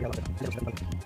you